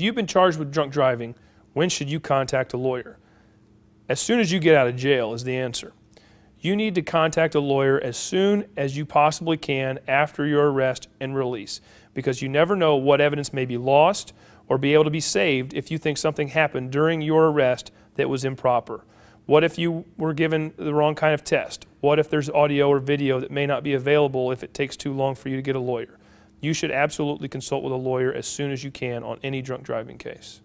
If you've been charged with drunk driving, when should you contact a lawyer? As soon as you get out of jail is the answer. You need to contact a lawyer as soon as you possibly can after your arrest and release because you never know what evidence may be lost or be able to be saved if you think something happened during your arrest that was improper. What if you were given the wrong kind of test? What if there's audio or video that may not be available if it takes too long for you to get a lawyer? You should absolutely consult with a lawyer as soon as you can on any drunk driving case.